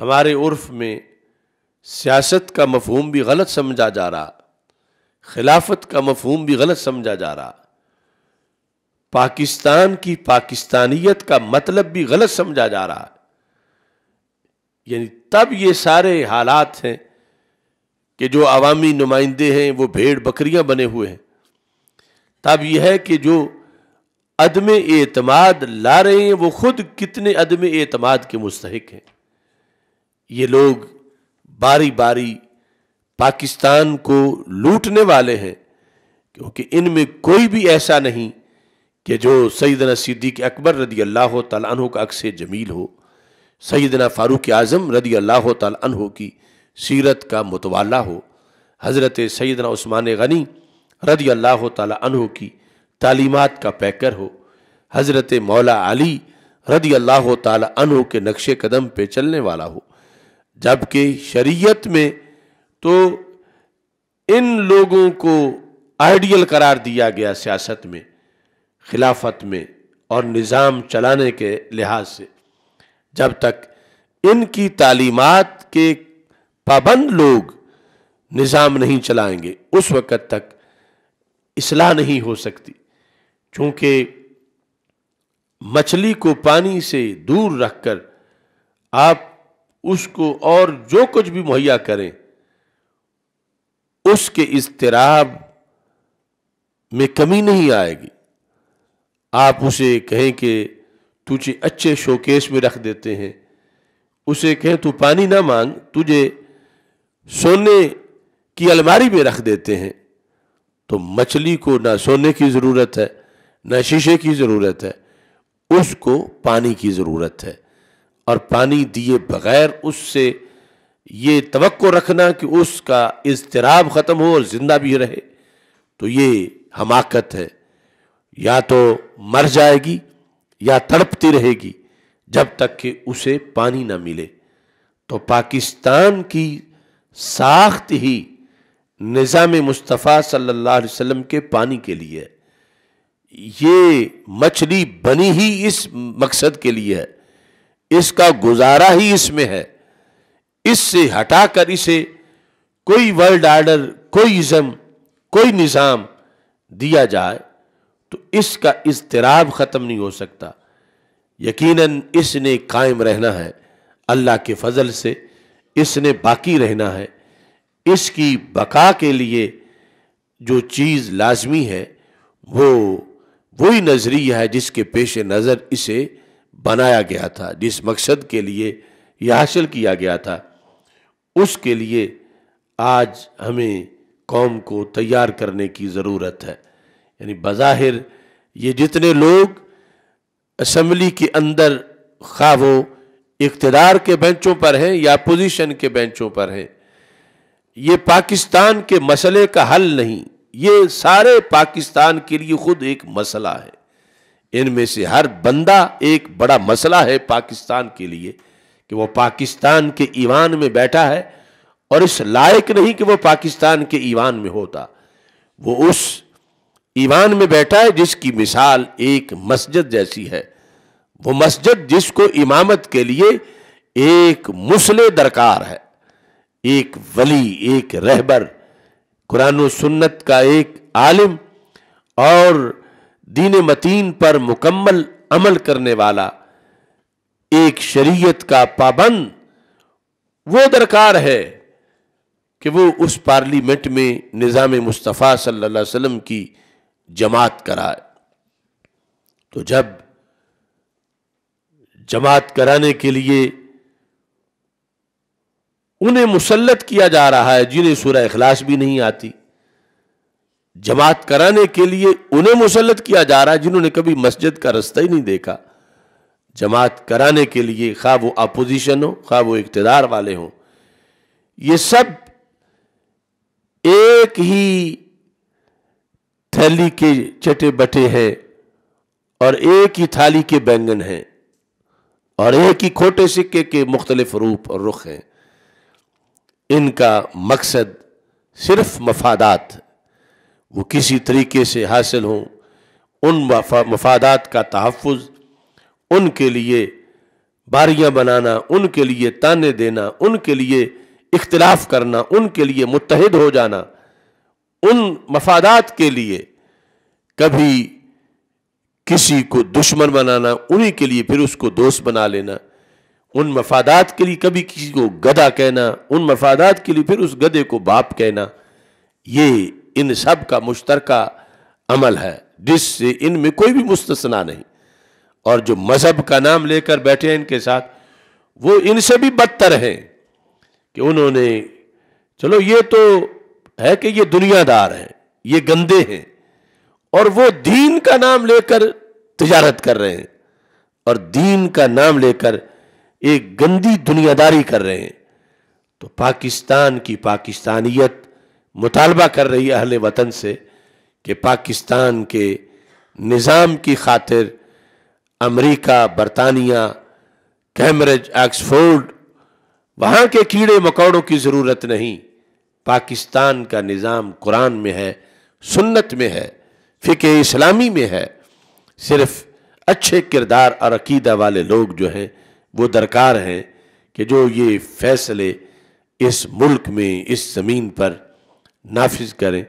हमारे उर्फ़ में सियासत का मफहूम भी गलत समझा जा रहा, खिलाफत का मफहूम भी गलत समझा जा रहा, पाकिस्तान की पाकिस्तानियत का मतलब भी गलत समझा जा रहा। यानी तब ये सारे हालात हैं कि जो अवामी नुमाइंदे हैं, वो भेड़ बकरियाँ बने हुए हैं। तब यह है कि जो अदम एतमाद ला रहे हैं, वो खुद कितने अदम एतमाद के मुस्तक हैं। ये लोग बारी बारी पाकिस्तान को लूटने वाले हैं, क्योंकि इनमें कोई भी ऐसा नहीं कि जो सईदना सिद्दीक अकबर रदी अल्लाह तु का अक्स जमील हो, सईदना फ़ारूक आज़म रदी अल्लाह तु की सीरत का मुतवाला हो, हज़रत सईदना उस्मान गनी रदी अल्लाह तु की तालीमत का पैकर हो, हज़रत मौला अली रदी अल्लाह तु के नक्श कदम पे चलने वाला हो। जबकि शरीयत में तो इन लोगों को आइडियल करार दिया गया सियासत में, खिलाफत में और निज़ाम चलाने के लिहाज से। जब तक इनकी तालीमत के पाबंद लोग निज़ाम नहीं चलाएँगे, उस वक़्त तक इसलाह नहीं हो सकती। चूँकि मछली को पानी से दूर रखकर आप उसको और जो कुछ भी मुहैया करें, उसके इजतराब में कमी नहीं आएगी। आप उसे कहें कि तुझे अच्छे शोकेस में रख देते हैं। उसे कहें, तू पानी ना मांग, तुझे सोने की अलमारी में रख देते हैं। तो मछली को ना सोने की ज़रूरत है, ना शीशे की ज़रूरत है, उसको पानी की ज़रूरत है। और पानी दिए बगैर उससे ये तो रखना कि उसका इजतराब ख़त्म हो और ज़िंदा भी रहे। तो ये हमाकत है। या तो मर जाएगी या तड़पती रहेगी जब तक कि उसे पानी ना मिले। तो पाकिस्तान की साख्त ही निज़ाम मुस्तफ़ा सल्लल्लाहु अलैहि वसल्लम के पानी के लिए ये मछली बनी ही इस मकसद के लिए है। इसका गुजारा ही इसमें है। इससे हटाकर इसे कोई वर्ल्ड आर्डर कोई इज़म कोई निज़ाम दिया जाए तो इसका इजतराब ख़त्म नहीं हो सकता। यकीनन इसने कायम रहना है अल्लाह के फजल से, इसने बाकी रहना है। इसकी बका के लिए जो चीज़ लाजमी है, वो, वही नज़रिया है जिसके पेश नज़र इसे बनाया गया था, जिस मकसद के लिए यह हासिल किया गया था, उसके लिए आज हमें कौम को तैयार करने की ज़रूरत है। यानी बज़ाहिर ये जितने लोग असम्बली के अंदर खा वो इकतदार के बेंचों पर हैं या अपोजिशन के बेंचों पर हैं, ये पाकिस्तान के मसले का हल नहीं, ये सारे पाकिस्तान के लिए खुद एक मसला है। इनमें से हर बंदा एक बड़ा मसला है पाकिस्तान के लिए, कि वो पाकिस्तान के ईवान में बैठा है, और इस लायक नहीं कि वो पाकिस्तान के ईवान में होता। वो उस ईवान में बैठा है जिसकी मिसाल एक मस्जिद जैसी है। वो मस्जिद जिसको इमामत के लिए एक मुसले दरकार है, एक वली, एक रहबर, कुरान सुन्नत का एक आलिम, और दीन मतीन पर मुकम्मल अमल करने वाला एक शरीयत का पाबंद वो दरकार है कि वो उस पार्लियामेंट में निज़ाम मुस्तफ़ा सल्लल्लाहु अलैहि वसल्लम की जमात कराए। तो जब जमात कराने के लिए उन्हें मुसलत किया जा रहा है, जिन्हें सूरह इखलास भी नहीं आती जमात कराने के लिए उन्हें मुसलत किया जा रहा है, जिन्होंने कभी मस्जिद का रास्ता ही नहीं देखा। जमात कराने के लिए खा वो अपोजिशन हो खा वो इकतदार वाले हों। ये सब एक ही थैली के चटे बटे हैं और एक ही थाली के बैंगन हैं और एक ही खोटे सिक्के के मुख्तलिफ़ रूप और रुख हैं। इनका मकसद सिर्फ़ मफादात वो किसी तरीके से हासिल हों, उन मफादात का तहफ़ उनके लिए बारियाँ बनाना, उनके लिए ताने देना, उनके लिए इख्तलाफ करना, उनके लिए मुतहद हो जाना, उन मफादात के लिए कभी किसी को दुश्मन बनाना, उन्हीं के लिए फिर उसको दोस्त बना लेना, उन मफादात के लिए कभी किसी को गधा कहना, उन मफादात के लिए फिर उस गधे को बाप कहना, ये इन सब का मुश्तरका अमल है, जिससे इनमें कोई भी मुस्तना नहीं। और जो मज़हब का नाम लेकर बैठे हैं इनके साथ, वो इनसे भी बदतर हैं कि उन्होंने, चलो ये तो है कि ये दुनियादार हैं, ये गंदे हैं, और वो दीन का नाम लेकर तजारत कर रहे हैं, और दीन का नाम लेकर एक गंदी दुनियादारी कर रहे हैं। तो पाकिस्तान की पाकिस्तानियत मुतालबा कर रही है अहल वतन से कि पाकिस्तान के निज़ाम की खातिर अमरीका, बरतानिया कैमरेज ऑक्सफोर्ड, वहाँ के कीड़े मकौड़ों की ज़रूरत नहीं। पाकिस्तान का निज़ाम कुरान में है, सुन्नत में है फ़िक इस्लामी में है। सिर्फ़ अच्छे किरदार और अकीदा वाले लोग जो हैं, वो दरकार हैं कि जो ये फैसले इस मुल्क में, इस ज़मीन पर naafis galay